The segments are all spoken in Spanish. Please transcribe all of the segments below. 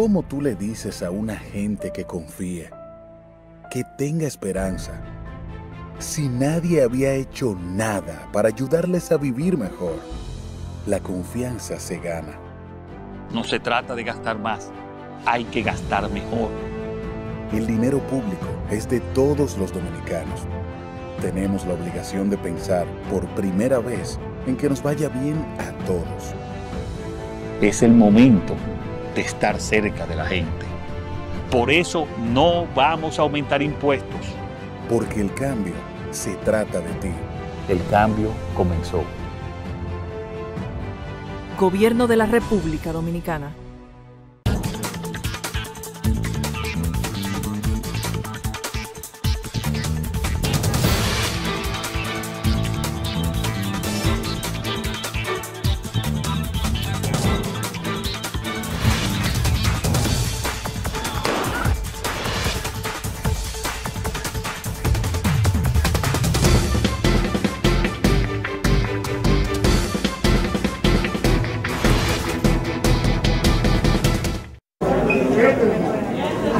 ¿Y cómo tú le dices a una gente que confíe, que tenga esperanza, si nadie había hecho nada para ayudarles a vivir mejor? La confianza se gana. No se trata de gastar más, hay que gastar mejor. El dinero público es de todos los dominicanos. Tenemos la obligación de pensar por primera vez en que nos vaya bien a todos. Es el momento de estar cerca de la gente. Por eso no vamos a aumentar impuestos. Porque el cambio se trata de ti. El cambio comenzó. Gobierno de la República Dominicana.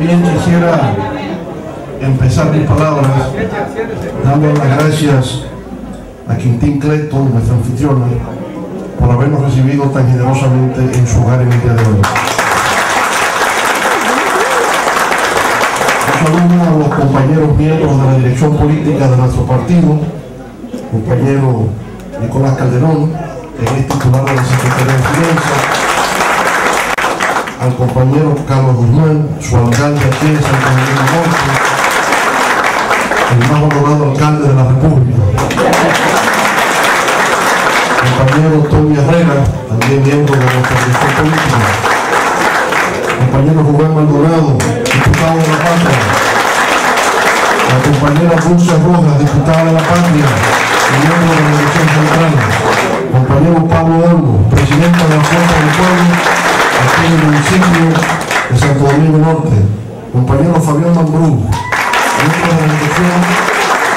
Bien, quisiera empezar mis palabras dando las gracias a Quintín Cleto, nuestra anfitriona, por habernos recibido tan generosamente en su hogar en el día de hoy. Un saludo a los compañeros miembros de la dirección política de nuestro partido, compañero Nicolás Calderón, que es titular de la Secretaría de Finanzas, al compañero Carlos Guzmán, su alcalde aquí en San Domingo Norte, el más valorado alcalde de la República. Compañero Tony Herrera, también miembro de nuestra dirección política. Compañero Rubén Maldonado, diputado de la Patria. La compañera Dulce Rojas, diputada de la Patria, y miembro de la Dirección Central. Compañero Pablo Olmo, presidente de la Fuerza del Pueblo aquí en el municipio de Santo Domingo Norte, compañero Fabián Mambrú, miembro de la dirección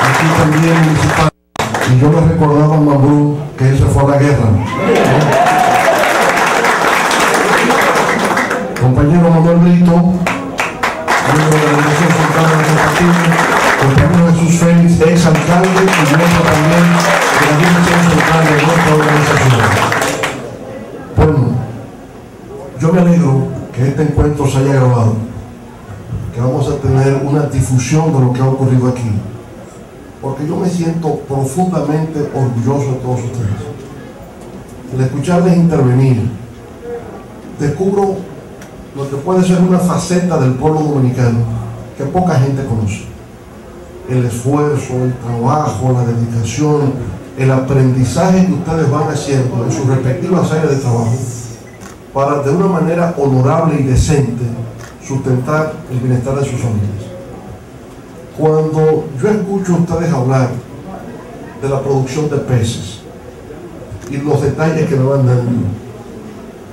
aquí también municipal. Y yo le recordaba a Mambrú que él se fue a la guerra. Compañero Manuel Brito, miembro de la dirección central de nuestro partido, compañero Jesús Félix, ex alcalde y miembro también de la dirección central de nuestra organización. Bueno, me alegro que este encuentro se haya grabado, que vamos a tener una difusión de lo que ha ocurrido aquí, porque yo me siento profundamente orgulloso de todos ustedes. Al escucharles intervenir, descubro lo que puede ser una faceta del pueblo dominicano que poca gente conoce. El esfuerzo, el trabajo, la dedicación, el aprendizaje que ustedes van haciendo en sus respectivas áreas de trabajo para de una manera honorable y decente sustentar el bienestar de sus familias. Cuando yo escucho a ustedes hablar de la producción de peces y los detalles que me van dando,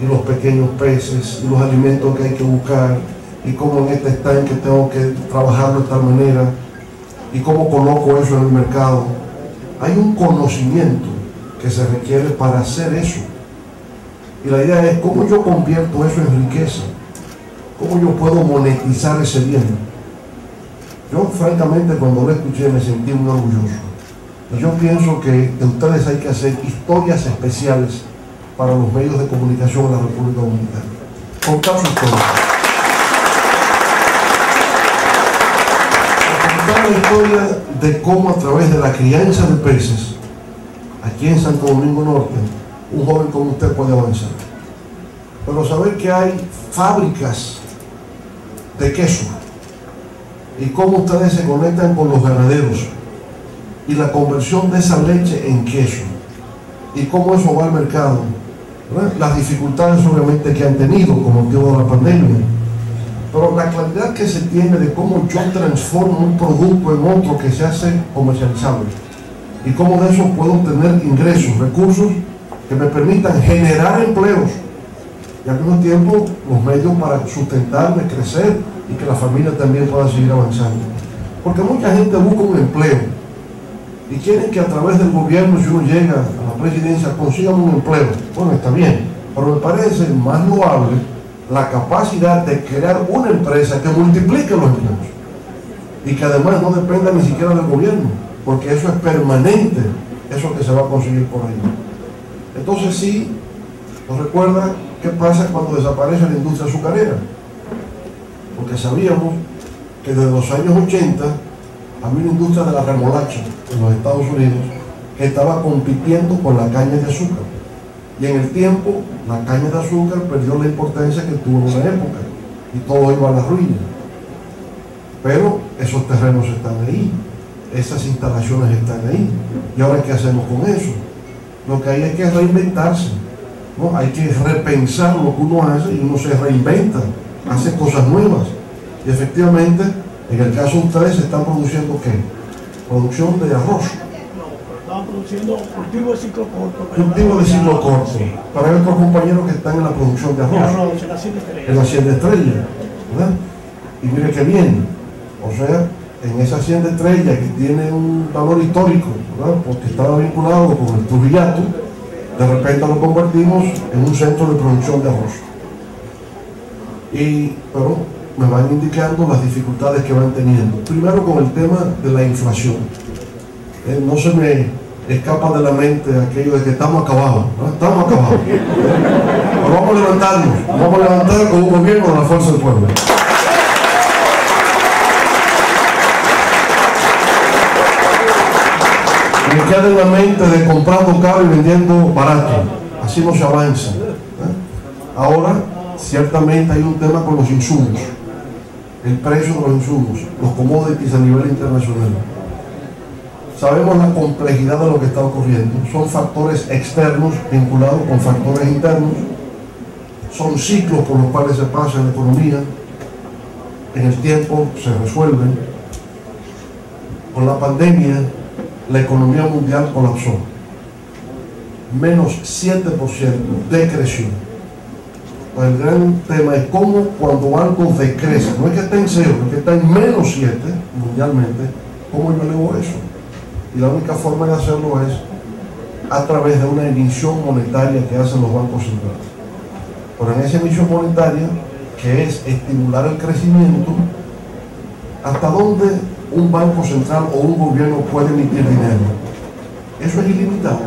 y los pequeños peces, y los alimentos que hay que buscar, y cómo en este estanque tengo que trabajarlo de tal manera, y cómo coloco eso en el mercado, hay un conocimiento que se requiere para hacer eso. Y la idea es cómo yo convierto eso en riqueza, cómo yo puedo monetizar ese bien. Yo francamente cuando lo escuché me sentí muy orgulloso. Y yo pienso que de ustedes hay que hacer historias especiales para los medios de comunicación en la República Dominicana. Contar su historia. Contar la historia de cómo a través de la crianza de peces, aquí en Santo Domingo Norte, un joven como usted puede avanzar. Pero saber que hay fábricas de queso y cómo ustedes se conectan con los ganaderos y la conversión de esa leche en queso y cómo eso va al mercado. ¿verdad? Las dificultades obviamente que han tenido como motivo de la pandemia, pero la claridad que se tiene de cómo yo transformo un producto en otro que se hace comercializable y cómo de eso puedo obtener ingresos, recursos que me permitan generar empleos y al mismo tiempo los medios para sustentarme, crecer y que la familia también pueda seguir avanzando. Porque mucha gente busca un empleo y quieren que a través del gobierno, si uno llega a la presidencia, consigan un empleo. Bueno, está bien, pero me parece más loable la capacidad de crear una empresa que multiplique los empleos y que además no dependa ni siquiera del gobierno, porque eso es permanente, eso que se va a conseguir por ahí. Entonces sí, nos recuerda qué pasa cuando desaparece la industria azucarera, porque sabíamos que desde los años 80 había una industria de la remolacha en los Estados Unidos que estaba compitiendo con la caña de azúcar. Y en el tiempo, la caña de azúcar perdió la importancia que tuvo en una época y todo iba a la ruina. Pero esos terrenos están ahí, esas instalaciones están ahí. ¿Y ahora qué hacemos con eso? Lo que hay es que reinventarse. ¿no? Hay que repensar lo que uno hace y uno se reinventa, hace cosas nuevas. Y efectivamente, en el caso de ustedes, se están produciendo qué? Producción de arroz. Estaban produciendo cultivo de ciclo corto. Cultivo de ciclo corto. Para otros compañeros que están en la producción de arroz. Arroz, en la hacienda estrella. En la hacienda estrella. ¿verdad? Y mire qué bien. O sea, en esa hacienda estrella que tiene un valor histórico, ¿verdad? porque estaba vinculado con el Trujillato, de repente lo convertimos en un centro de producción de arroz. Y, pero me van indicando las dificultades que van teniendo. Primero con el tema de la inflación. Eh, no se me escapa de la mente aquello de que estamos acabados, estamos acabados. Pero vamos a levantarnos, vamos a levantar con un gobierno de la fuerza del pueblo. Me queda en la mente de comprando caro y vendiendo barato. Así no se avanza. ¿eh? Ahora, ciertamente hay un tema con los insumos. El precio de los insumos, los commodities a nivel internacional. Sabemos la complejidad de lo que está ocurriendo. Son factores externos vinculados con factores internos. Son ciclos por los cuales se pasa la economía. En el tiempo se resuelven. Con la pandemia la economía mundial colapsó. Menos 7% decreció. Pues el gran tema es cómo cuando algo decrece, no es que esté en cero, es que está en menos 7 mundialmente, ¿cómo yo elevo eso? Y la única forma de hacerlo es a través de una emisión monetaria que hacen los bancos centrales. Pero en esa emisión monetaria, que es estimular el crecimiento, ¿hasta dónde un banco central o un gobierno puede emitir dinero. Eso es ilimitado.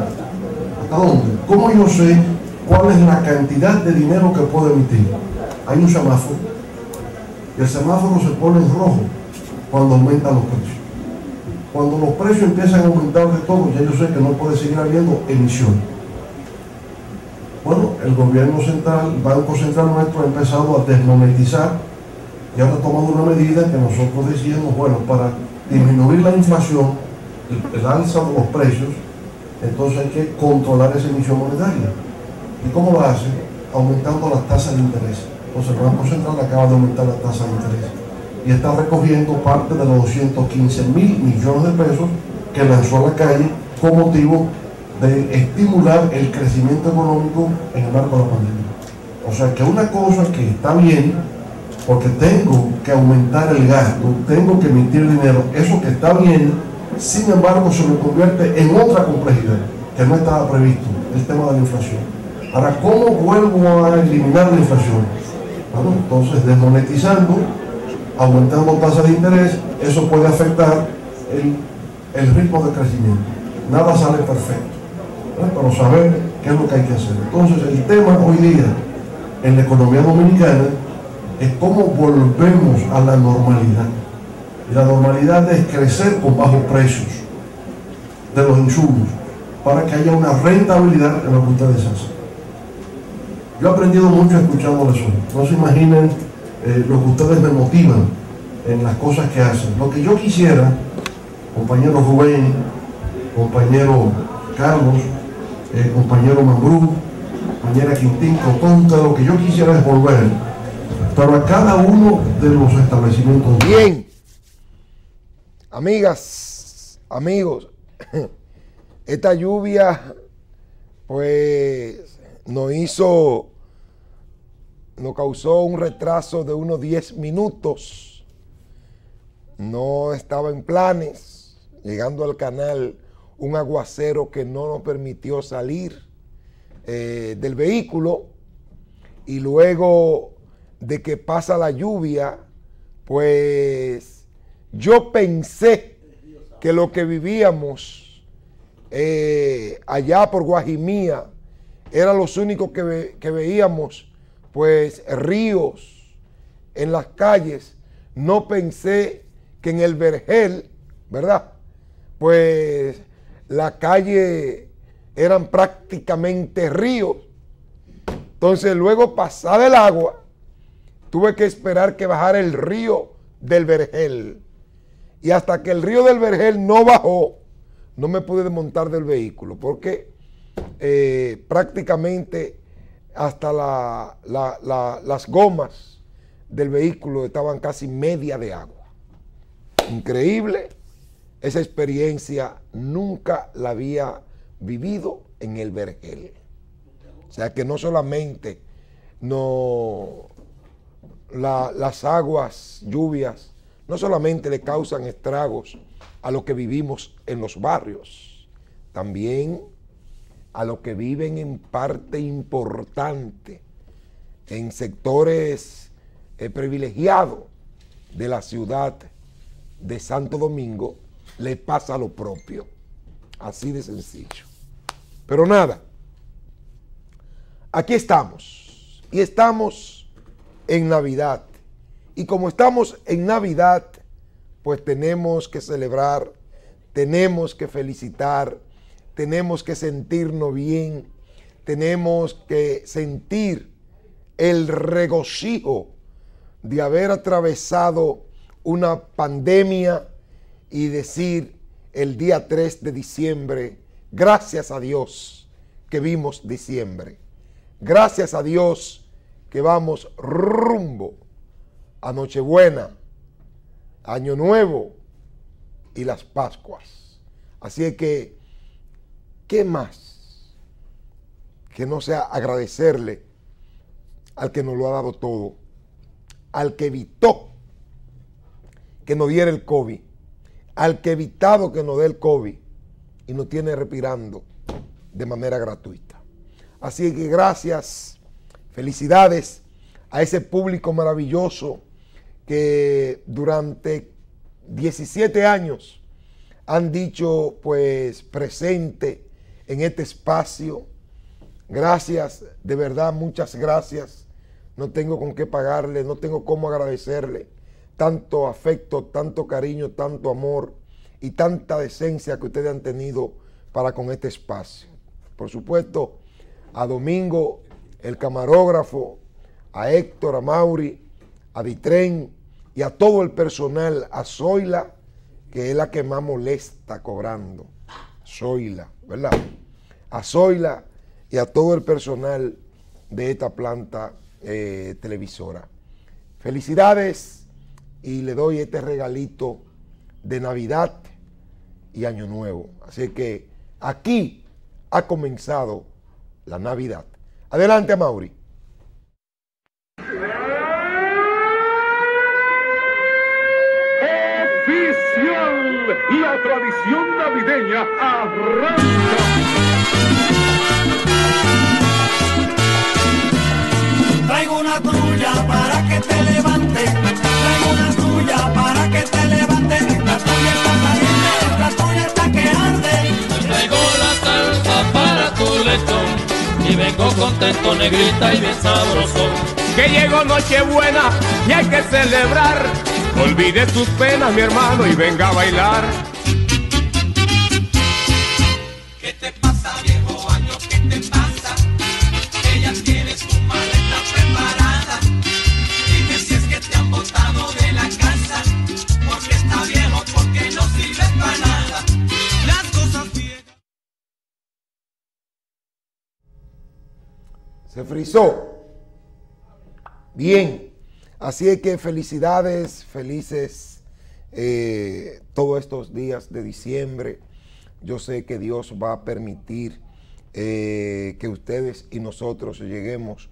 ¿Hasta dónde? ¿Cómo yo sé cuál es la cantidad de dinero que puedo emitir? Hay un semáforo. Y el semáforo se pone en rojo cuando aumentan los precios. Cuando los precios empiezan a aumentar de todo, ya yo sé que no puede seguir habiendo emisión. Bueno, el gobierno central, el Banco Central nuestro ha empezado a desmonetizar y ahora ha tomado una medida que nosotros decíamos, bueno, para disminuir la inflación, el, el alza de los precios, entonces hay que controlar esa emisión monetaria. ¿Y cómo lo hace? Aumentando las tasas de interés. Entonces el Banco Central acaba de aumentar la tasa de interés y está recogiendo parte de los 215 mil millones de pesos que lanzó a la calle con motivo de estimular el crecimiento económico en el marco de la pandemia. O sea que una cosa que está bien, porque tengo que aumentar el gasto, tengo que emitir dinero, eso que está bien, sin embargo se me convierte en otra complejidad que no estaba previsto, el tema de la inflación. Ahora, ¿cómo vuelvo a eliminar la inflación? Bueno, entonces desmonetizando, aumentando tasas de interés, eso puede afectar el, ritmo de crecimiento. Nada sale perfecto, pero saber qué es lo que hay que hacer. Entonces, el tema hoy día en la economía dominicana es cómo volvemos a la normalidad. La normalidad es crecer con bajos precios de los insumos para que haya una rentabilidad en lo que ustedes hacen. Yo he aprendido mucho escuchándoles hoy. No se imaginen eh, lo que ustedes me motivan en las cosas que hacen. Lo que yo quisiera, compañero Rubén, compañero Carlos, eh, compañero Mambrú, compañera Quintín, con todo lo que yo quisiera es volver pero a cada uno de los establecimientos. Bien, amigas, amigos, esta lluvia pues nos hizo, nos causó un retraso de unos 10 minutos. No estaba en planes, llegando al canal un aguacero que no nos permitió salir eh, del vehículo y luego de que pasa la lluvia, pues yo pensé que lo que vivíamos eh, allá por Guajimía eran los únicos que, que veíamos, pues ríos en las calles. No pensé que en el Vergel, ¿verdad? Pues la calle eran prácticamente ríos. Entonces luego pasada el agua, tuve que esperar que bajara el río del Vergel. Y hasta que el río del Vergel no bajó, no me pude desmontar del vehículo, porque eh, prácticamente hasta la- la- la- las gomas del vehículo estaban casi media de agua. Increíble. Esa experiencia nunca la había vivido en el Vergel. O sea que no solamente no, la- las aguas, lluvias, no solamente le causan estragos a lo que vivimos en los barrios, también a los que viven en parte importante en sectores eh, privilegiados de la ciudad de Santo Domingo, le pasa lo propio. Así de sencillo. Pero nada, aquí estamos. Y estamos en Navidad. Y como estamos en Navidad, pues tenemos que celebrar, tenemos que felicitar, tenemos que sentirnos bien, tenemos que sentir el regocijo de haber atravesado una pandemia y decir el día 3 de diciembre, gracias a Dios que vimos diciembre, gracias a Dios que vamos rumbo a Nochebuena, Año Nuevo y las Pascuas. Así es que, ¿qué más que no sea agradecerle al que nos lo ha dado todo, al que evitó que nos diera el COVID, al que evitado que nos dé el COVID y nos tiene respirando de manera gratuita. Así que gracias, felicidades a ese público maravilloso que durante 17 años han dicho pues presente en este espacio. Gracias, de verdad, muchas gracias. No tengo con qué pagarle, no tengo cómo agradecerle tanto afecto, tanto cariño, tanto amor y tanta decencia que ustedes han tenido para con este espacio. Por supuesto, a Domingo, el camarógrafo, a Héctor, a Mauri, a Ditren y a todo el personal, a Zoila, que es la que más molesta cobrando. Zoila, ¿verdad? A Zoila y a todo el personal de esta planta eh, televisora. Felicidades y le doy este regalito de Navidad y Año Nuevo. Así que aquí ha comenzado la Navidad. Adelante, Mauri. oficial. La tradición navideña arranca. Traigo una trulla para que te levante. Traigo una trulla para que te levante. Vengo contento, negrita y bien sabroso. Que llegó Nochebuena y hay que celebrar. Olvide tus penas, mi hermano, y venga a bailar. Se frizó. Bien. Así es que felicidades, felices eh, todos estos días de diciembre. Yo sé que Dios va a permitir eh, que ustedes y nosotros lleguemos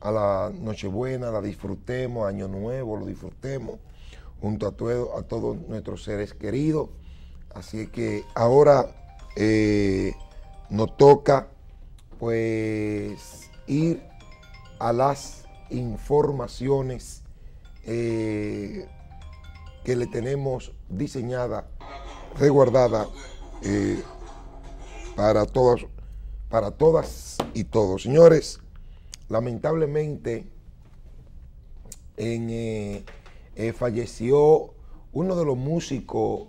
a la Nochebuena, la disfrutemos, Año Nuevo, lo disfrutemos junto a, a todos nuestros seres queridos. Así que ahora eh, nos toca pues ir a las informaciones eh, que le tenemos diseñada, resguardada eh, para todas, para todas y todos. Señores, lamentablemente en, eh, falleció uno de los músicos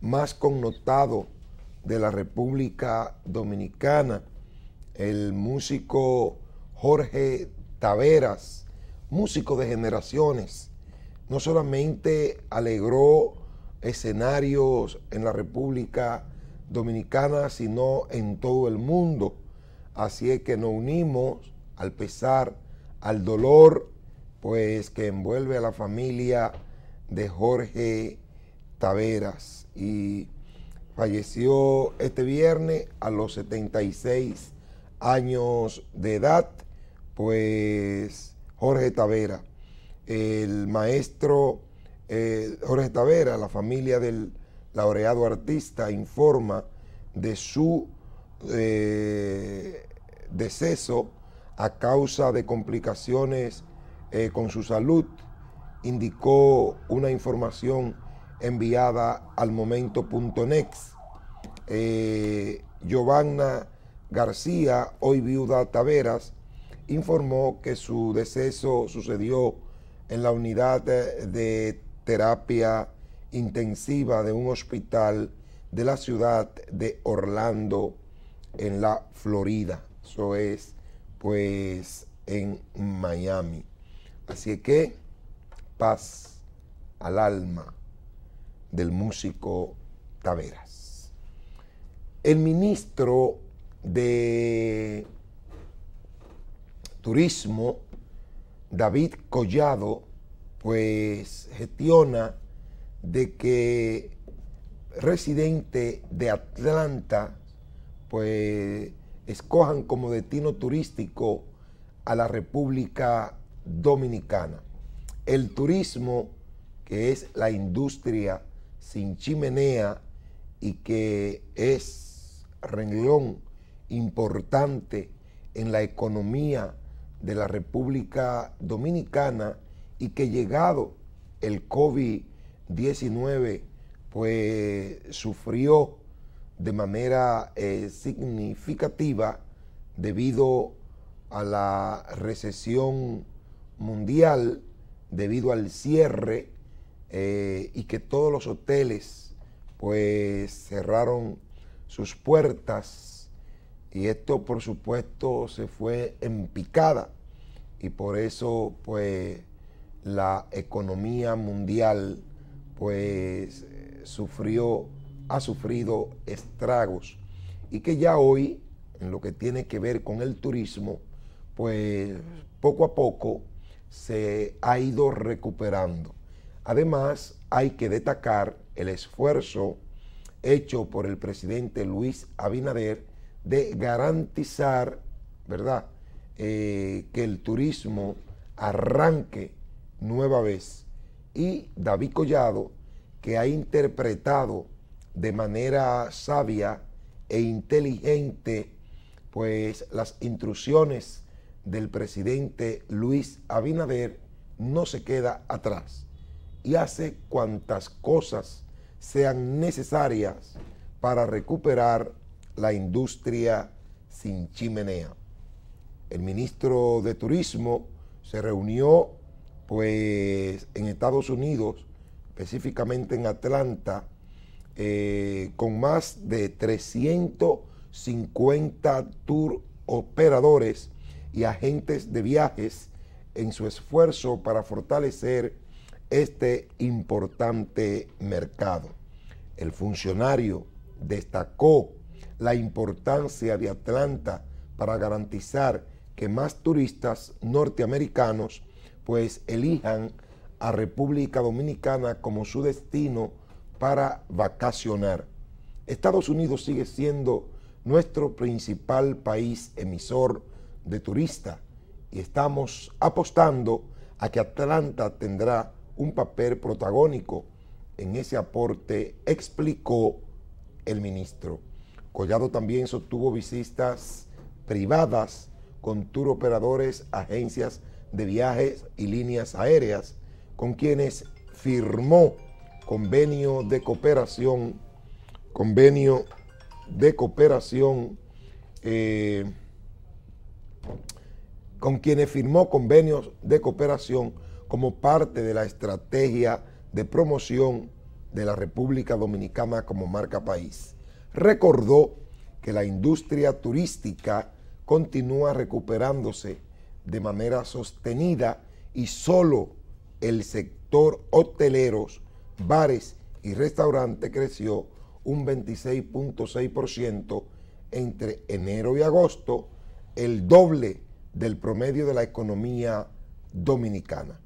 más connotados de la República Dominicana, el músico Jorge Taveras, músico de generaciones. No solamente alegró escenarios en la República Dominicana, sino en todo el mundo. Así es que nos unimos al pesar, al dolor, pues que envuelve a la familia de Jorge Taveras. Y falleció este viernes a los 76 años de edad, pues Jorge Tavera, el maestro eh, Jorge Tavera, la familia del laureado artista, informa de su eh, deceso a causa de complicaciones eh, con su salud, indicó una información enviada al momento.next. Giovanna García, hoy viuda Taveras, informó que su deceso sucedió en la unidad de, terapia intensiva de un hospital de la ciudad de Orlando, en la Florida. Eso es, pues, en Miami. Así que, paz al alma del músico Taveras. El ministro de Turismo, David Collado, pues gestiona de que residentes de Atlanta, pues escojan como destino turístico a la República Dominicana. El turismo, que es la industria sin chimenea y que es renglón importante en la economía de la República Dominicana y que llegado el COVID-19 pues sufrió de manera eh, significativa debido a la recesión mundial, debido al cierre eh, y que todos los hoteles pues cerraron sus puertas y esto por supuesto se fue en picada y por eso pues la economía mundial pues sufrió, ha sufrido estragos y que ya hoy en lo que tiene que ver con el turismo pues poco a poco se ha ido recuperando. Además, hay que destacar el esfuerzo hecho por el presidente Luis Abinader de garantizar, ¿verdad?, eh, que el turismo arranque nueva vez. Y David Collado, que ha interpretado de manera sabia e inteligente, pues las instrucciones del presidente Luis Abinader, no se queda atrás y hace cuantas cosas sean necesarias para recuperar la industria sin chimenea. El ministro de Turismo se reunió pues en Estados Unidos, específicamente en Atlanta, eh, con más de 350 tour operadores y agentes de viajes en su esfuerzo para fortalecer este importante mercado. El funcionario destacó la importancia de Atlanta para garantizar que más turistas norteamericanos pues elijan a República Dominicana como su destino para vacacionar. Estados Unidos sigue siendo nuestro principal país emisor de turistas y estamos apostando a que Atlanta tendrá un papel protagónico en ese aporte, explicó el ministro. Collado también sostuvo visitas privadas con tour operadores, agencias de Viajes y Líneas Aéreas, con quienes firmó convenio de cooperación, convenio de cooperación, eh, con quienes firmó convenios de cooperación como parte de la estrategia de promoción de la República Dominicana como marca país. Recordó que la industria turística continúa recuperándose de manera sostenida y solo el sector hoteleros, bares y restaurantes creció un 26.6% entre enero y agosto, el doble del promedio de la economía dominicana.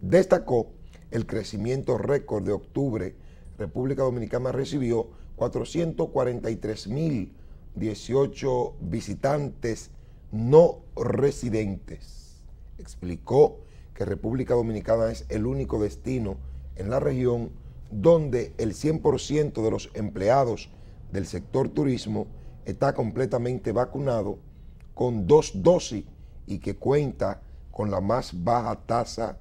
Destacó el crecimiento récord de octubre. República Dominicana recibió 443.018 visitantes no residentes. Explicó que República Dominicana es el único destino en la región donde el 100% de los empleados del sector turismo está completamente vacunado con dos dosis y que cuenta con la más baja tasa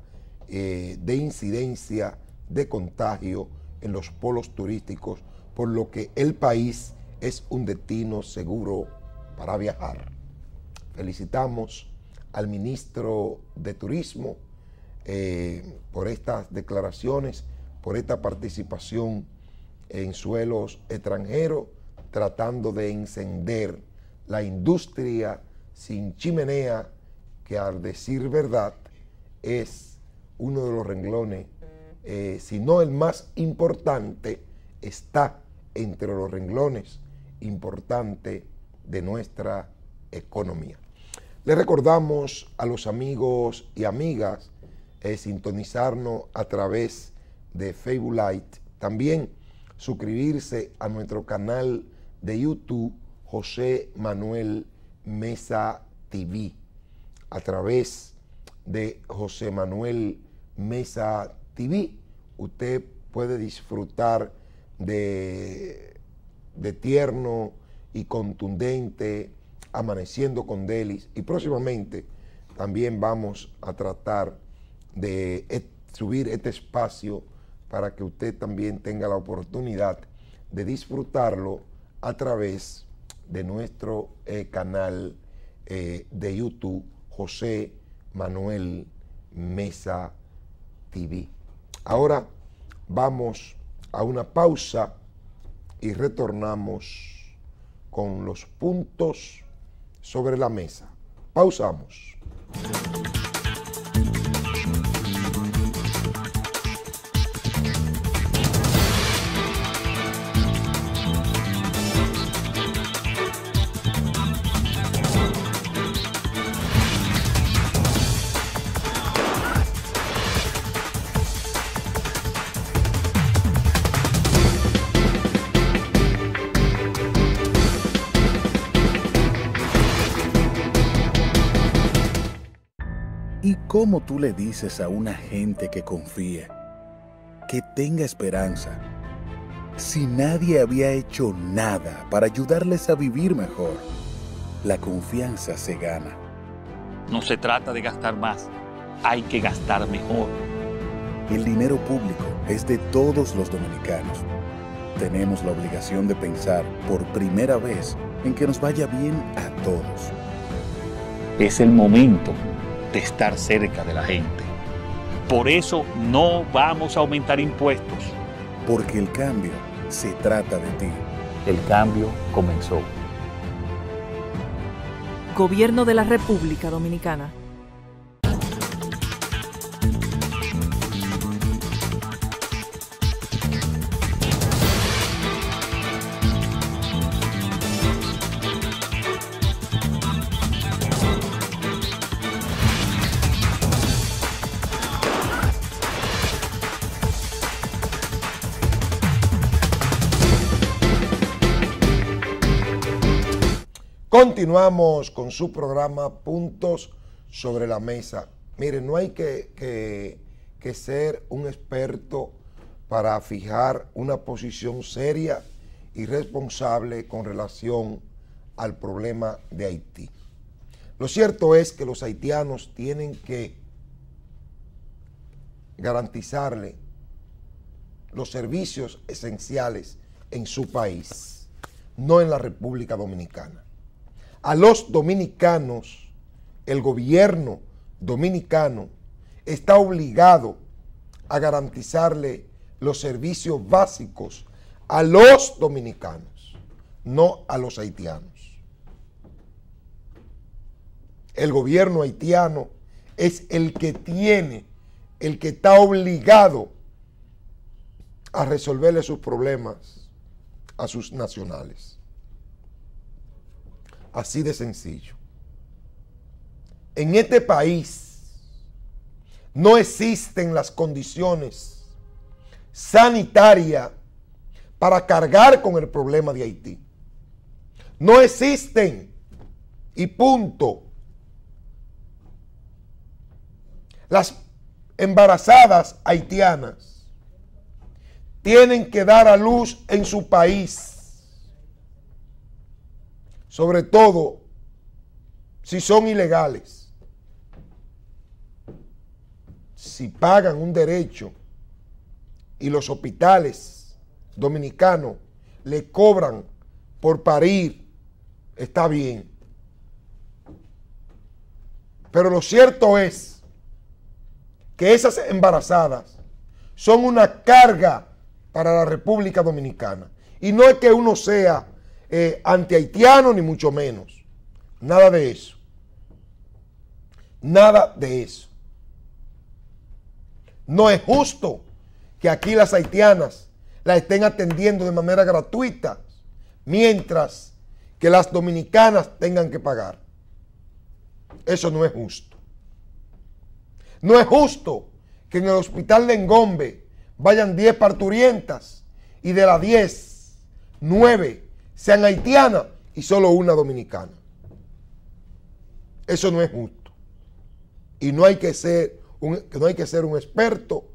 eh, de incidencia de contagio en los polos turísticos, por lo que el país es un destino seguro para viajar. Felicitamos al ministro de Turismo eh, por estas declaraciones, por esta participación en suelos extranjeros, tratando de encender la industria sin chimenea, que al decir verdad es uno de los renglones, eh, si no el más importante, está entre los renglones importantes de nuestra economía. Le recordamos a los amigos y amigas eh, sintonizarnos a través de Facebook. También suscribirse a nuestro canal de YouTube José Manuel Mesa TV. A través de José Manuel Mesa TV, usted puede disfrutar de, de tierno y contundente Amaneciendo con Delis y próximamente también vamos a tratar de subir este espacio para que usted también tenga la oportunidad de disfrutarlo a través de nuestro eh, canal eh, de YouTube, José Manuel Mesa TV. Ahora vamos a una pausa y retornamos con los puntos sobre la mesa. Pausamos. Cómo tú le dices a una gente que confíe, que tenga esperanza, si nadie había hecho nada para ayudarles a vivir mejor? La confianza se gana. No se trata de gastar más, hay que gastar mejor. El dinero público es de todos los dominicanos. Tenemos la obligación de pensar por primera vez en que nos vaya bien a todos. Es el momento de estar cerca de la gente. Por eso no vamos a aumentar impuestos. Porque el cambio se trata de ti. El cambio comenzó. Gobierno de la República Dominicana. Continuamos con su programa Puntos sobre la Mesa. Miren, no hay que, que- que ser un experto para fijar una posición seria y responsable con relación al problema de Haití. Lo cierto es que los haitianos tienen que garantizarle los servicios esenciales en su país, no en la República Dominicana. A los dominicanos, el gobierno dominicano está obligado a garantizarle los servicios básicos a los dominicanos, no a los haitianos. El gobierno haitiano es el que tiene, el que está obligado a resolverle sus problemas a sus nacionales. Así de sencillo. En este país no existen las condiciones sanitarias para cargar con el problema de Haití. No existen. Y punto. Las embarazadas haitianas tienen que dar a luz en su país. Sobre todo si son ilegales. Si pagan un derecho y los hospitales dominicanos le cobran por parir, está bien. Pero lo cierto es que esas embarazadas son una carga para la República Dominicana. Y no es que uno sea eh, anti-haitiano, ni mucho menos. Nada de eso. Nada de eso. No es justo que aquí las haitianas la estén atendiendo de manera gratuita, mientras que las dominicanas tengan que pagar. Eso no es justo. No es justo que en el hospital de Engombe vayan 10 parturientas y de las 10, 9 sean haitianas y solo una dominicana. Eso no es justo. Y no hay que ser un, no hay que ser un experto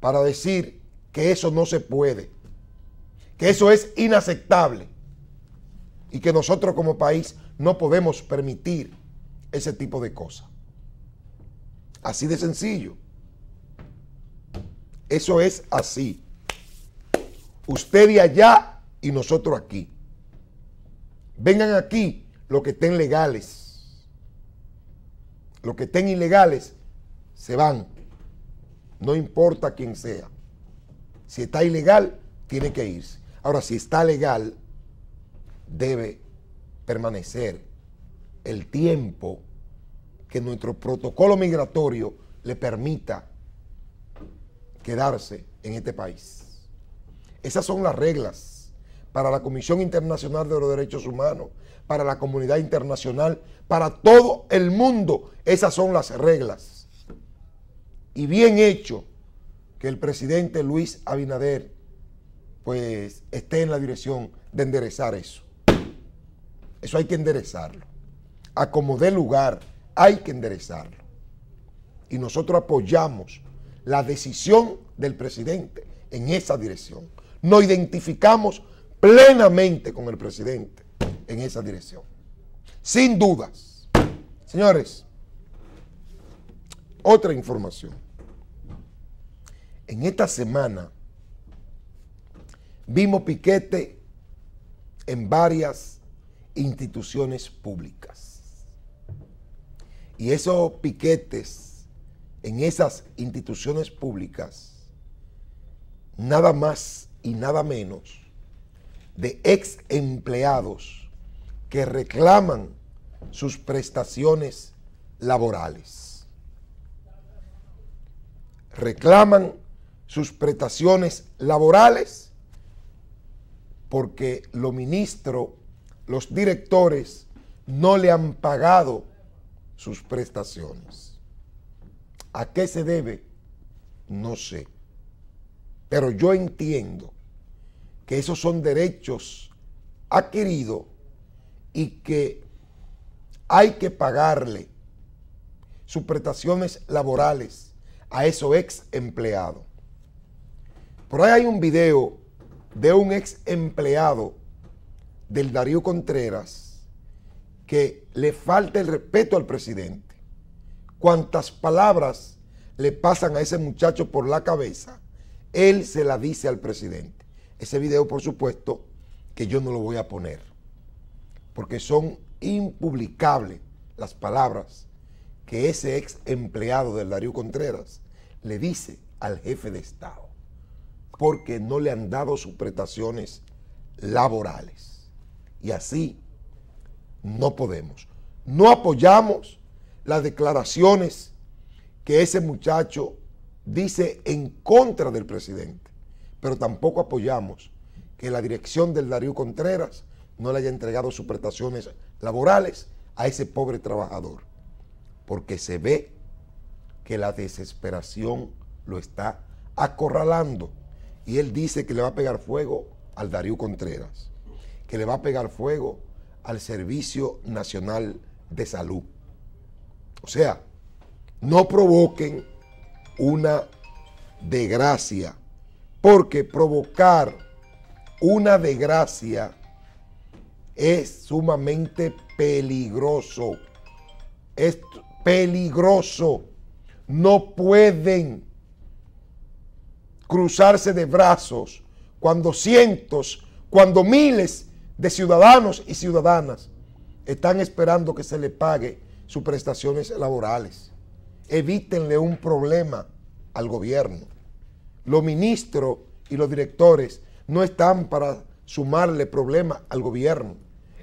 para decir que eso no se puede, que eso es inaceptable y que nosotros como país no podemos permitir ese tipo de cosas. Así de sencillo. Eso es así. Usted de allá y nosotros aquí. Vengan aquí los que estén legales. Los que estén ilegales se van. No importa quién sea. Si está ilegal, tiene que irse. Ahora, si está legal, debe permanecer el tiempo que nuestro protocolo migratorio le permita quedarse en este país. Esas son las reglas para la Comisión Internacional de los Derechos Humanos, para la comunidad internacional, para todo el mundo. Esas son las reglas. Y bien hecho que el presidente Luis Abinader pues esté en la dirección de enderezar eso. Eso hay que enderezarlo. A como dé lugar, hay que enderezarlo. Y nosotros apoyamos la decisión del presidente en esa dirección. Nos identificamos plenamente con el presidente en esa dirección. Sin dudas. Señores, otra información. En esta semana vimos piquete en varias instituciones públicas. Y esos piquetes en esas instituciones públicas, nada más y nada menos de ex empleados que reclaman sus prestaciones laborales. Reclaman sus prestaciones laborales porque los ministros, los directores no le han pagado sus prestaciones. ¿A qué se debe? No sé. Pero yo entiendo que esos son derechos adquiridos y que hay que pagarle sus prestaciones laborales a esos ex empleados. Por ahí hay un video de un ex empleado del Darío Contreras que le falta el respeto al presidente. Cuantas palabras le pasan a ese muchacho por la cabeza, él se la dice al presidente. Ese video, por supuesto, que yo no lo voy a poner, porque son impublicables las palabras que ese ex empleado del Darío Contreras le dice al jefe de Estado, porque no le han dado sus prestaciones laborales. Y así no podemos. No apoyamos las declaraciones que ese muchacho dice en contra del presidente, pero tampoco apoyamos que la dirección del Darío Contreras no le haya entregado sus prestaciones laborales a ese pobre trabajador, porque se ve que la desesperación lo está acorralando. Y él dice que le va a pegar fuego al Darío Contreras, que le va a pegar fuego al Servicio Nacional de Salud. O sea, no provoquen una desgracia, porque provocar una desgracia es sumamente peligroso. Es peligroso. No pueden cruzarse de brazos cuando cientos, cuando miles de ciudadanos y ciudadanas están esperando que se le pague sus prestaciones laborales. Evítenle un problema al gobierno. Los ministros y los directores no están para sumarle problemas al gobierno,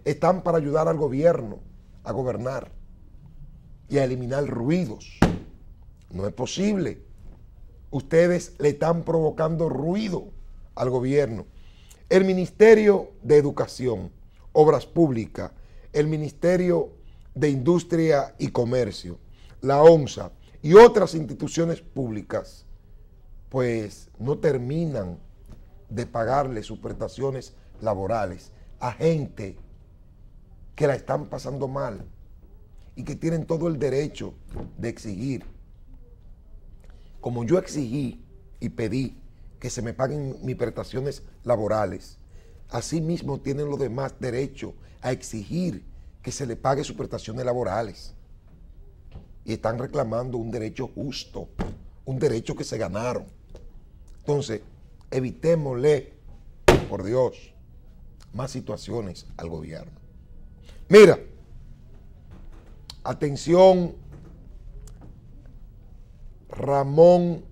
están para ayudar al gobierno a gobernar y a eliminar ruidos. No es posible. Ustedes le están provocando ruido al gobierno. El Ministerio de Educación, Obras Públicas, el Ministerio de Industria y Comercio, la ONSA y otras instituciones públicas, pues no terminan de pagarle sus prestaciones laborales a gente que la están pasando mal y que tienen todo el derecho de exigir. Como yo exigí y pedí que se me paguen mis prestaciones laborales, asimismo tienen los demás derecho a exigir que se le pague sus prestaciones laborales. Y están reclamando un derecho justo, un derecho que se ganaron. Entonces, evitémosle, por Dios, más situaciones al gobierno. Mira, atención, Ramón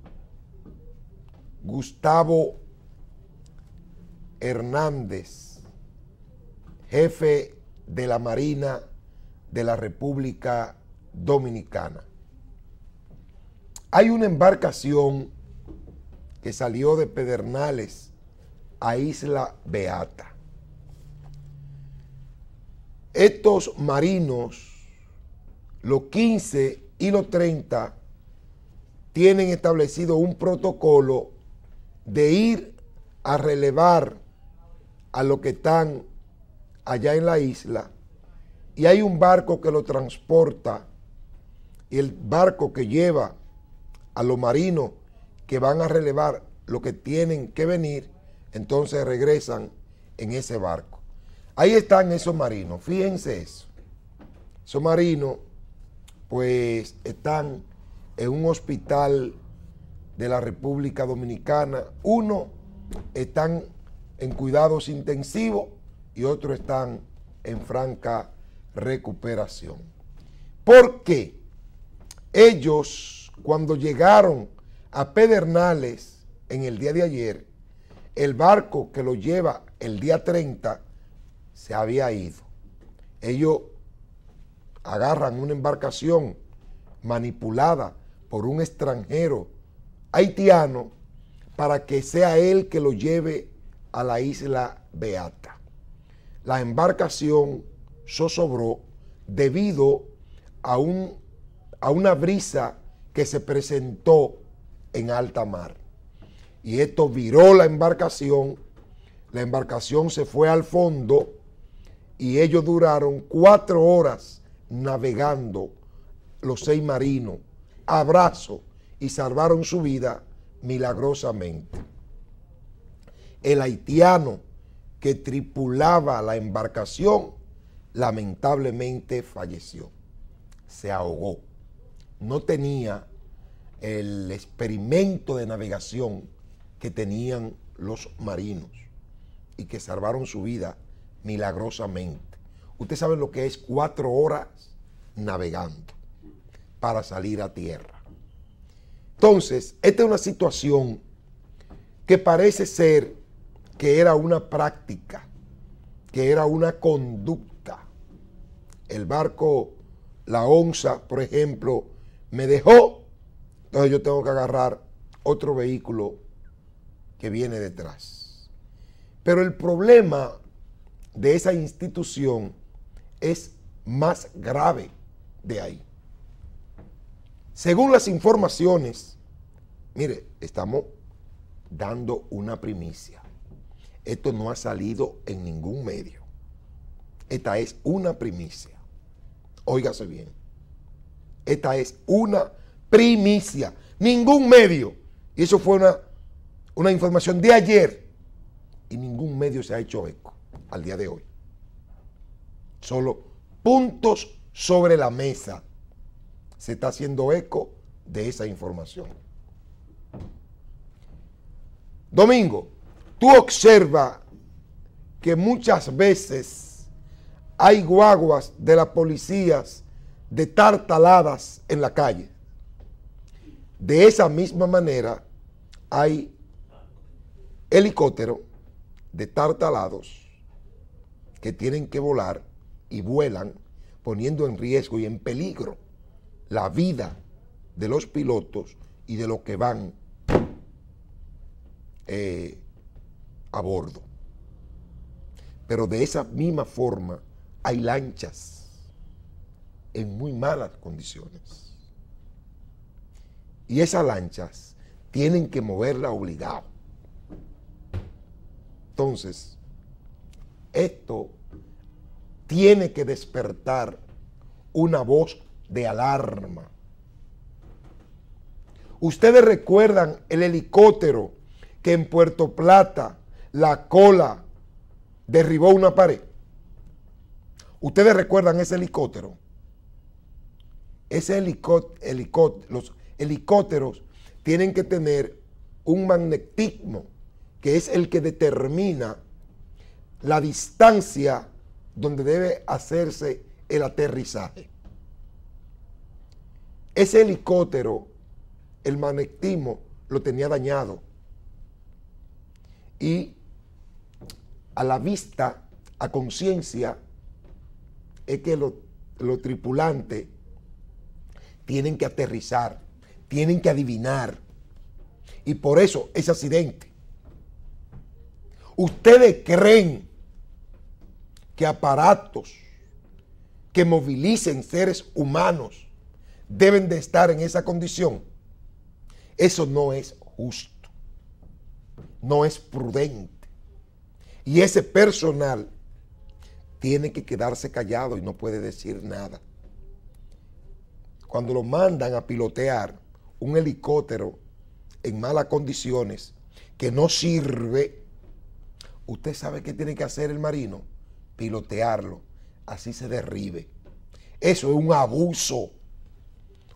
Gustavo Hernández, jefe de la Marina de la República Dominicana. Hay una embarcación que salió de Pedernales a Isla Beata. Estos marinos, los 15 y los 30, tienen establecido un protocolo de ir a relevar a los que están allá en la isla y hay un barco que lo transporta y el barco que lleva a los marinos que van a relevar lo que tienen que venir, entonces regresan en ese barco. Ahí están esos marinos, fíjense eso. Esos marinos pues están en un hospital de la República Dominicana. Uno están en cuidados intensivos y otro están en franca recuperación. ¿Por qué? Ellos, cuando llegaron a Pedernales en el día de ayer, el barco que lo lleva el día 30 se había ido. Ellos agarran una embarcación manipulada por un extranjero haitiano para que sea él que lo lleve a la isla Beata. La embarcación zozobró debido a, un, a una brisa que se presentó en alta mar. Y esto viró la embarcación, la embarcación se fue al fondo y ellos duraron cuatro horas navegando los seis marinos, abrazo y salvaron su vida milagrosamente. El haitiano que tripulaba la embarcación lamentablemente falleció, se ahogó. No tenía el experimento de navegación que tenían los marinos y que salvaron su vida milagrosamente. Usted sabe lo que es cuatro horas navegando para salir a tierra. Entonces, esta es una situación que parece ser que era una práctica, que era una conducta. El barco, la onza, por ejemplo, me dejó, entonces yo tengo que agarrar otro vehículo que viene detrás. Pero el problema de esa institución es más grave de ahí. Según las informaciones, mire, estamos dando una primicia. Esto no ha salido en ningún medio. Esta es una primicia. Óigase bien. Esta es una primicia. Ningún medio. Y eso fue una, una información de ayer. Y ningún medio se ha hecho eco al día de hoy. Solo puntos sobre la mesa se está haciendo eco de esa información. Domingo, tú observa que muchas veces hay guaguas de las policías de tartaladas en la calle. De esa misma manera hay helicópteros de tartalados que tienen que volar y vuelan poniendo en riesgo y en peligro la vida de los pilotos y de los que van eh, a bordo. Pero de esa misma forma hay lanchas en muy malas condiciones. Y esas lanchas tienen que moverla obligado. Entonces, esto tiene que despertar una voz de alarma. Ustedes recuerdan el helicóptero que en Puerto Plata la cola derribó una pared. Ustedes recuerdan ese helicóptero. Ese helicóptero, los helicópteros tienen que tener un magnetismo que es el que determina la distancia donde debe hacerse el aterrizaje. Ese helicóptero, el magnetismo, lo tenía dañado. Y a la vista, a conciencia, es que los tripulantes tienen que aterrizar, tienen que adivinar. Y por eso ese accidente. ¿Ustedes creen que aparatos que movilicen seres humanos deben de estar en esa condición? Eso no es justo, no es prudente. Y ese personal tiene que quedarse callado y no puede decir nada. Cuando lo mandan a pilotear un helicóptero en malas condiciones que no sirve, usted sabe qué tiene que hacer el marino, pilotearlo, así se derribe. Eso es un abuso,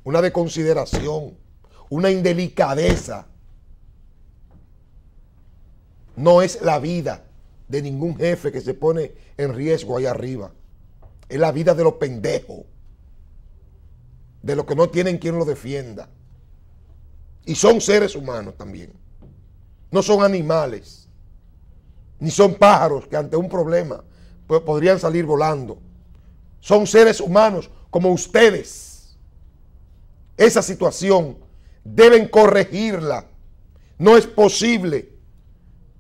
una desconsideración, una indelicadeza. No es la vida de ningún jefe que se pone en riesgo ahí arriba. Es la vida de los pendejos, de los que no tienen quien lo defienda. Y son seres humanos también. No son animales, ni son pájaros que ante un problema podrían salir volando. Son seres humanos como ustedes. Esa situación deben corregirla. No es posible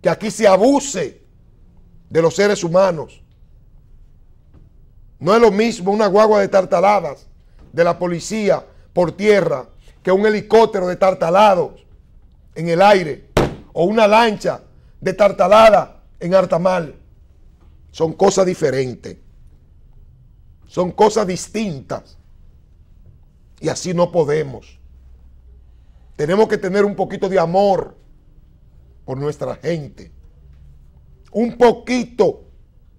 que aquí se abuse de los seres humanos. No es lo mismo una guagua de tartaladas de la policía por tierra que un helicóptero de tartalados en el aire o una lancha de tartalada en Artamal. Son cosas diferentes. Son cosas distintas. Y así no podemos. Tenemos que tener un poquito de amor por nuestra gente un poquito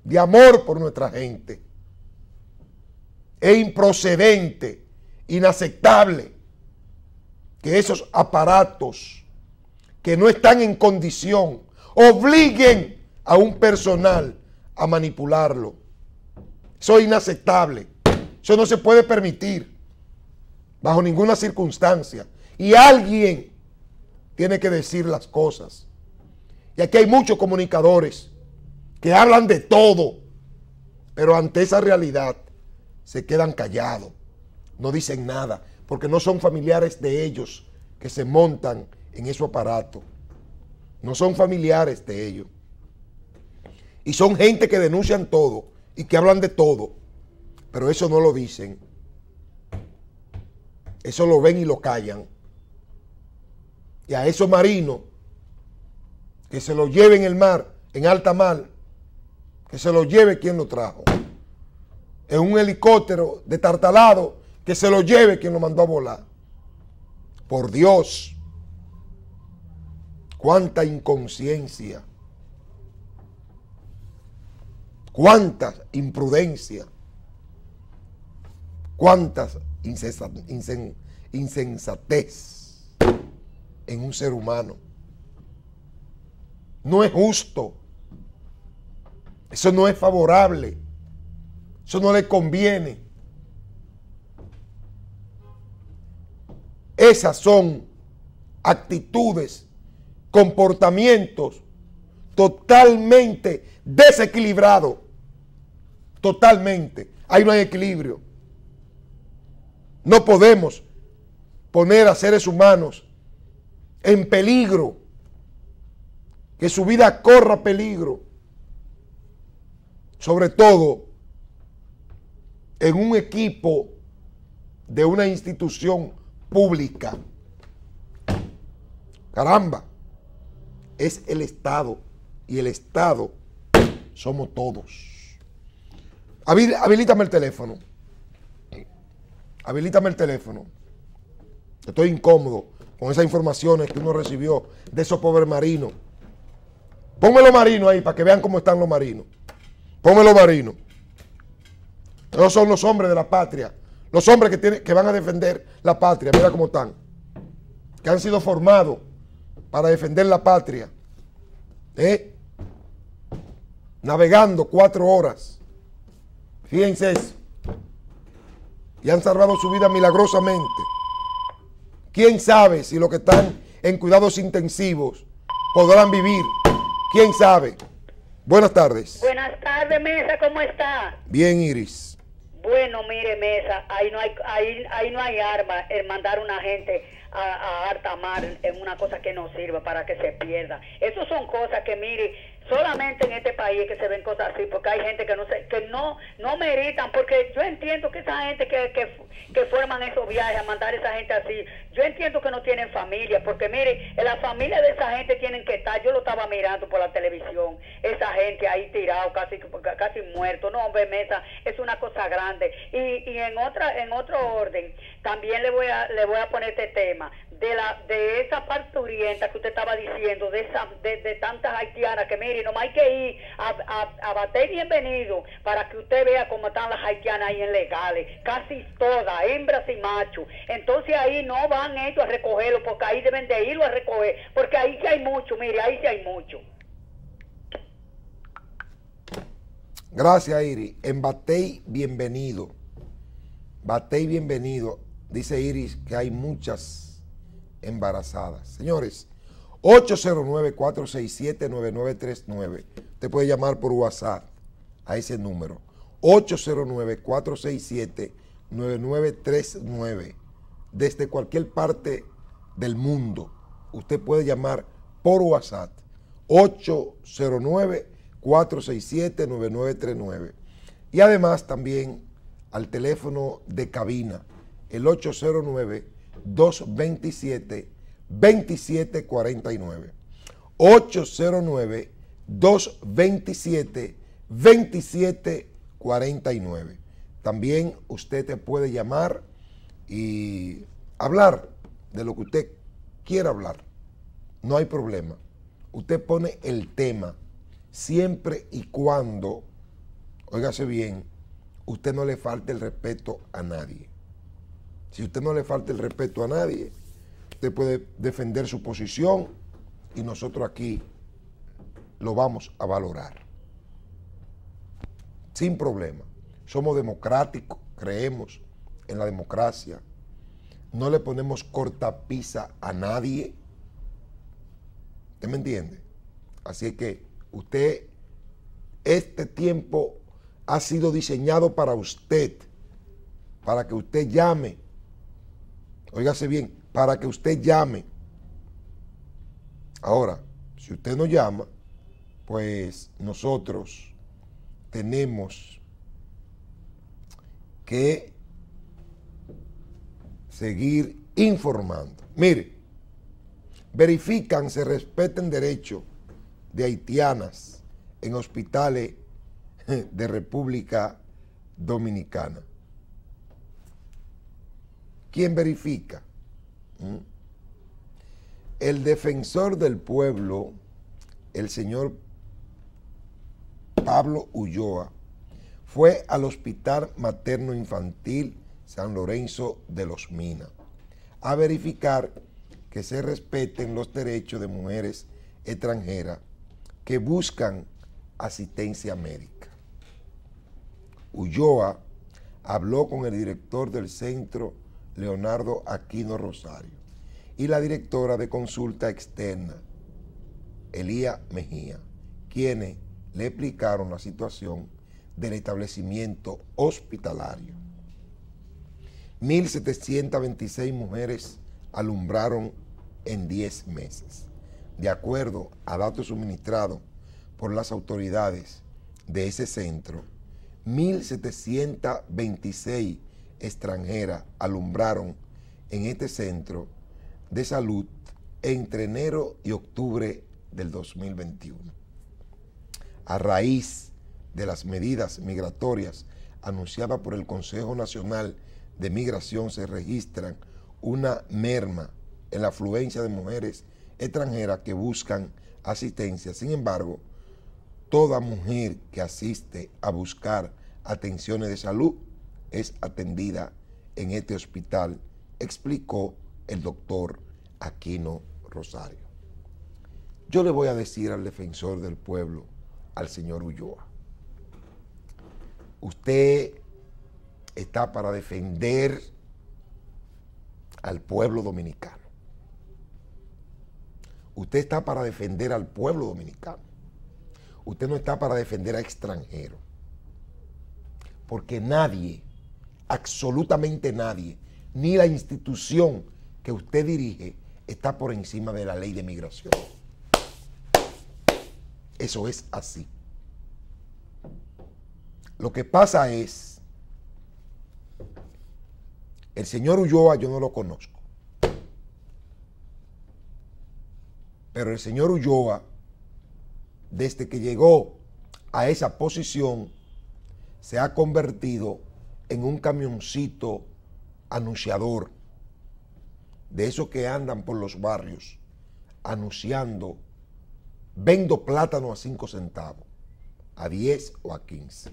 de amor por nuestra gente. Es improcedente, inaceptable que esos aparatos que no están en condición obliguen a un personal a manipularlo. Eso es inaceptable. Eso no se puede permitir bajo ninguna circunstancia. Y alguien tiene que decir las cosas. Y aquí hay muchos comunicadores que hablan de todo, pero ante esa realidad se quedan callados, no dicen nada, porque no son familiares de ellos que se montan en ese aparato. No son familiares de ellos. Y son gente que denuncian todo y que hablan de todo, pero eso no lo dicen. Eso lo ven y lo callan. Y a esos marinos que se lo lleven en el mar, en alta mar, que se lo lleve quien lo trajo. En un helicóptero de tartalado, que se lo lleve quien lo mandó a volar. Por Dios, cuánta inconsciencia, cuánta imprudencia, cuántas insensa- insen- insensatez en un ser humano. No es justo. Eso no es favorable. Eso no le conviene. Esas son actitudes, comportamientos totalmente desequilibrados. Totalmente. Ahí no hay equilibrio. No podemos poner a seres humanos en peligro. Que su vida corra peligro. Sobre todo en un equipo de una institución pública. Caramba, es el Estado y el Estado somos todos. Habil- habilítame el teléfono. Habilítame el teléfono. Estoy incómodo con esas informaciones que uno recibió de esos pobres marinos. Ponme los marinos ahí para que vean cómo están los marinos. Ponme los marinos. Esos son los hombres de la patria. Los hombres que, tienen, que van a defender la patria. Mira cómo están. Que han sido formados para defender la patria. ¿Eh? Navegando cuatro horas. Fíjense eso. Y han salvado su vida milagrosamente. ¿Quién sabe si los que están en cuidados intensivos podrán vivir? ¿Quién sabe? Buenas tardes. Buenas tardes, Mesa, ¿cómo está? Bien, Iris. Bueno, mire, Mesa, ahí no hay, ahí, ahí no hay arma en mandar una gente a, a alta mar en una cosa que no sirve para que se pierda. Esas son cosas que, mire, solamente en este país que se ven cosas así, porque hay gente que no se, que no, no meritan, porque yo entiendo que esa gente que, que, que forman esos viajes, a mandar a esa gente así, yo entiendo que no tienen familia, porque mire, en la familia de esa gente tienen que estar, yo lo estaba mirando por la televisión, esa gente ahí tirado, casi, casi muerto, no hombre, mesa, es una cosa grande. Y, y en otra, en otro orden, también le voy a, le voy a poner este tema, de la, de esa parturienta que usted estaba diciendo, de esa, de, tantas haitianas, que mire, nomás hay que ir a, a, a bater bienvenido para que usted vea cómo están las haitianas ahí en legales, casi todas, hembras y machos. Entonces ahí no van ellos a recogerlo, porque ahí deben de irlo a recoger, porque ahí sí hay mucho, mire, ahí sí hay mucho. Gracias, Iris. En Batey, bienvenido. Batey, bienvenido. Dice Iris que hay muchas embarazadas. Señores, 809-467-9939. Usted puede llamar por WhatsApp a ese número. 809-467-9939. Desde cualquier parte del mundo, usted puede llamar por WhatsApp. 809-467-9939. Y además también al teléfono de cabina, el 809-227-2749. 809-227-2749. También usted te puede llamar y hablar de lo que usted quiera hablar. No hay problema. Usted pone el tema siempre y cuando, óigase bien, usted no le falte el respeto a nadie. Si usted no le falta el respeto a nadie, Usted puede defender su posición y nosotros aquí lo vamos a valorar. Sin problema. Somos democráticos, creemos en la democracia. No le ponemos cortapisa a nadie. ¿Usted me entiende? Así que usted, este tiempo ha sido diseñado para usted, para que usted llame. Óigase bien, para que usted llame. Ahora, si usted no llama, pues nosotros tenemos que seguir informando. Mire, verifican, se respeten derechos de haitianas en hospitales de República Dominicana. ¿Quién verifica? ¿Mm? El defensor del pueblo, el señor Pablo Ulloa, fue al Hospital Materno Infantil San Lorenzo de los Minas a verificar que se respeten los derechos de mujeres extranjeras que buscan asistencia médica. Ulloa habló con el director del centro, Leonardo Aquino Rosario, y la directora de consulta externa, Elía Mejía, quienes le explicaron la situación del establecimiento hospitalario. 1.726 mujeres alumbraron en 10 meses. De acuerdo a datos suministrados por las autoridades de ese centro, 1.726 extranjeras alumbraron en este centro de salud entre enero y octubre del 2021. A raíz de las medidas migratorias anunciadas por el Consejo Nacional de Migración se registran una merma en la afluencia de mujeres extranjeras que buscan asistencia. Sin embargo, toda mujer que asiste a buscar atenciones de salud es atendida en este hospital, explicó el doctor Aquino Rosario. Yo le voy a decir al defensor del pueblo, al señor Ulloa, usted está para defender al pueblo dominicano. Usted está para defender al pueblo dominicano. Usted no está para defender a extranjeros. Porque nadie, absolutamente nadie, ni la institución que usted dirige, está por encima de la ley de migración. Eso es así. Lo que pasa es, el señor Ulloa yo no lo conozco, pero el señor Ulloa, desde que llegó a esa posición, se ha convertido en un camioncito anunciador, de esos que andan por los barrios anunciando, vendo plátano a 5 centavos, a 10 o a 15,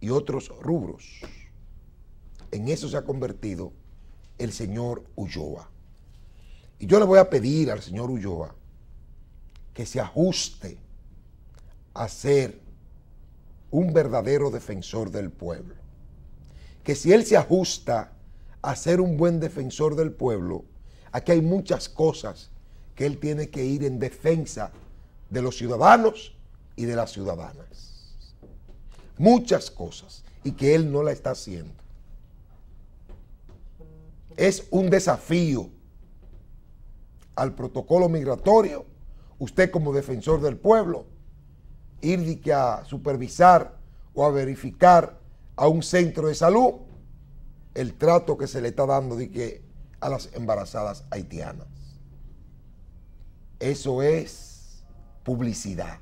y otros rubros. En eso se ha convertido el señor Ulloa. Y yo le voy a pedir al señor Ulloa que se ajuste a ser un verdadero defensor del pueblo. Que si él se ajusta a ser un buen defensor del pueblo, aquí hay muchas cosas que él tiene que ir en defensa de los ciudadanos y de las ciudadanas. Muchas cosas y que él no la está haciendo. Es un desafío al protocolo migratorio, usted como defensor del pueblo, ir a supervisar o a verificar a un centro de salud el trato que se le está dando de que a las embarazadas haitianas. Eso es publicidad,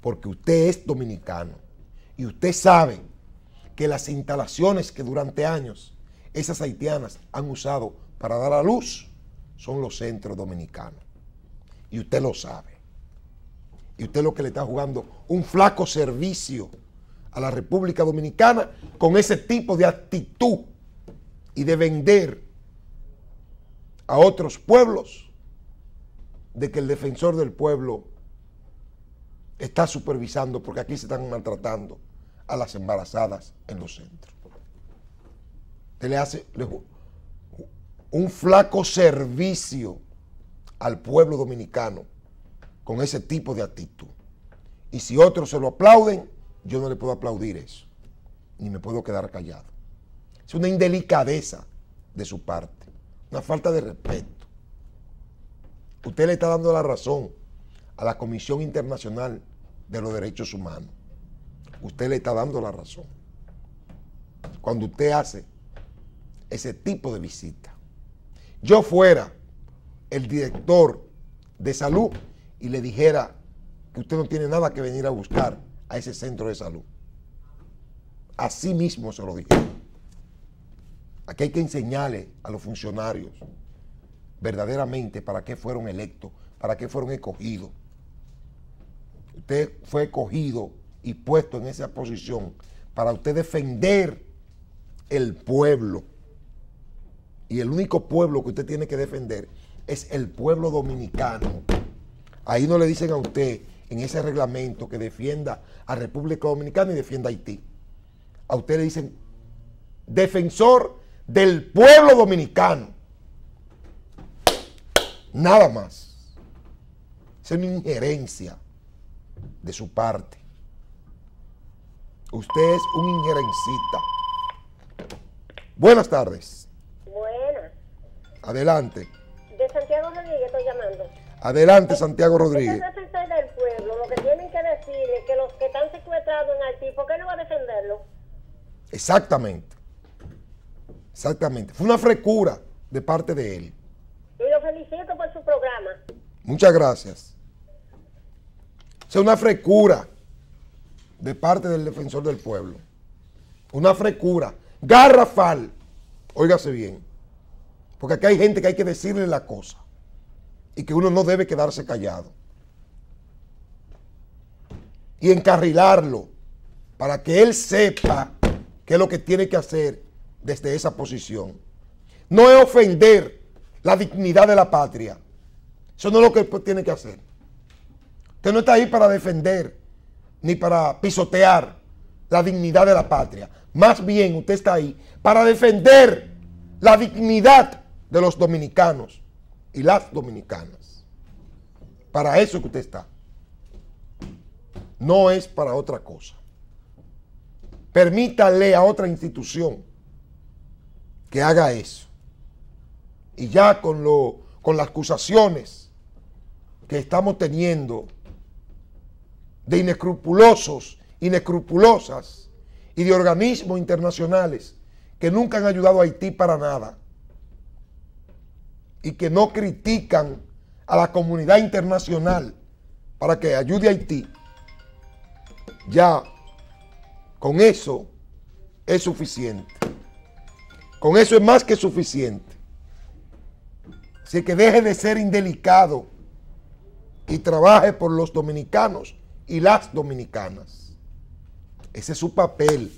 porque usted es dominicano y usted sabe que las instalaciones que durante años esas haitianas han usado para dar a luz son los centros dominicanos. Y usted lo sabe. Y usted lo que le está jugando un flaco servicio a la República Dominicana con ese tipo de actitud y de vender a otros pueblos de que el defensor del pueblo está supervisando, porque aquí se están maltratando a las embarazadas en los centros. Usted le hace un flaco servicio al pueblo dominicano con ese tipo de actitud. Y si otros se lo aplauden, yo no le puedo aplaudir eso, ni me puedo quedar callado. Es una indelicadeza de su parte, una falta de respeto. Usted le está dando la razón a la Comisión Internacional de los Derechos Humanos. Usted le está dando la razón. Cuando usted hace ese tipo de visita. Yo fuera el director de salud y le dijera que usted no tiene nada que venir a buscar a ese centro de salud. Así mismo se lo dije. Aquí hay que enseñarle a los funcionarios verdaderamente para qué fueron electos, para qué fueron escogidos. Usted fue escogido y puesto en esa posición para usted defender el pueblo. Y el único pueblo que usted tiene que defender es el pueblo dominicano. Ahí no le dicen a usted en ese reglamento que defienda a República Dominicana y defienda a Haití. A usted le dicen defensor del pueblo dominicano. Nada más. Es una injerencia de su parte. Usted es un injerencita. Buenas tardes. Buenas. Adelante. De Santiago Rodríguez estoy llamando. Adelante, Santiago Rodríguez. Que los que están secuestrados en Haití, ¿por qué no va a defenderlo? Exactamente. Exactamente. Fue una frecura de parte de él. Y lo felicito por su programa. Muchas gracias. Es una frecura de parte del defensor del pueblo. Una frecura. Garrafal. Óigase bien. Porque aquí hay gente que hay que decirle la cosa. Y que uno no debe quedarse callado. Y encarrilarlo para que él sepa qué es lo que tiene que hacer desde esa posición. No es ofender la dignidad de la patria. Eso no es lo que tiene que hacer. Usted no está ahí para defender ni para pisotear la dignidad de la patria. Más bien usted está ahí para defender la dignidad de los dominicanos y las dominicanas. Para eso que usted está. No es para otra cosa. Permítale a otra institución que haga eso. Y ya con, lo, con las acusaciones que estamos teniendo de inescrupulosos, inescrupulosas y de organismos internacionales que nunca han ayudado a Haití para nada y que no critican a la comunidad internacional para que ayude a Haití, ya con eso es suficiente. Con eso es más que suficiente. Así que deje de ser indelicado y trabaje por los dominicanos y las dominicanas. Ese es su papel.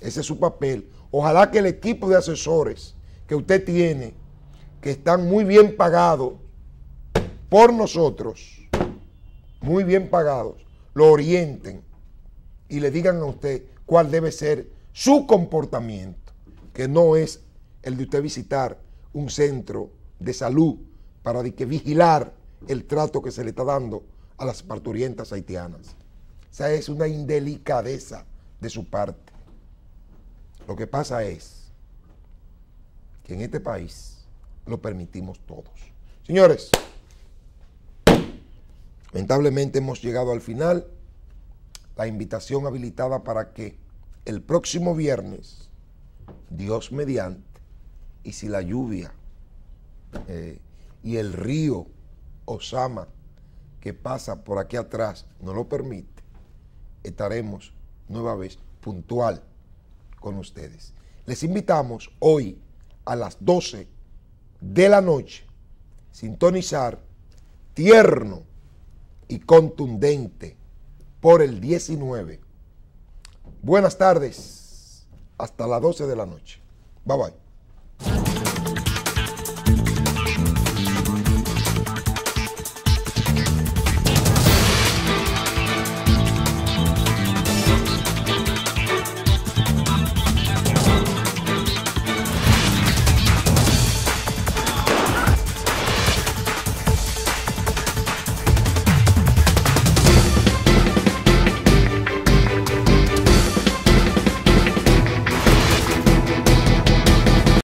Ese es su papel. Ojalá que el equipo de asesores que usted tiene, que están muy bien pagados por nosotros, muy bien pagados, lo orienten y le digan a usted cuál debe ser su comportamiento, que no es el de usted visitar un centro de salud para de que vigilar el trato que se le está dando a las parturientas haitianas. Esa es una indelicadeza de su parte. Lo que pasa es que en este país lo permitimos todos. Señores, lamentablemente hemos llegado al final. La invitación habilitada para que el próximo viernes, Dios mediante, y si la lluvia eh, y el río Osama que pasa por aquí atrás no lo permite, estaremos nueva vez puntual con ustedes. Les invitamos hoy a las 12 de la noche sintonizar tierno y contundente por el 19. Buenas tardes, hasta las 12 de la noche. Bye bye.